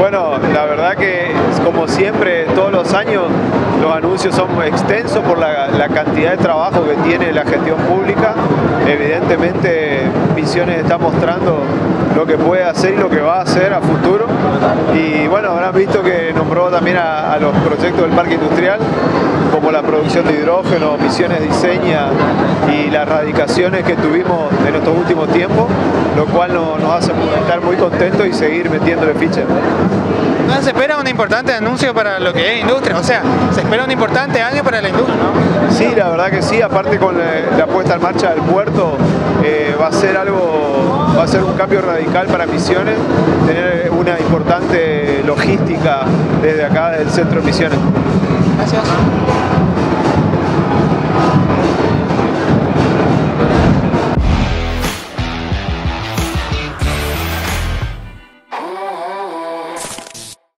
Bueno, la verdad que como siempre, todos los años los anuncios son extensos por la, cantidad de trabajo que tiene la gestión pública. Evidentemente Misiones está mostrando lo que puede hacer y lo que va a hacer a futuro. Y bueno, habrán visto que nombró también a, los proyectos del parque industrial, la producción de hidrógeno, Misiones diseña y las radicaciones que tuvimos en estos últimos tiempos, lo cual nos, nos hace estar muy contentos y seguir metiéndole ficha. Entonces se espera un importante anuncio para lo que es industria, o sea, se espera un importante año para la industria, ¿no? Sí, la verdad que sí, aparte con la, puesta en marcha del puerto, eh, va a ser algo, va a ser un cambio radical para Misiones, tener una importante logística desde acá, del centro de Misiones. internacional.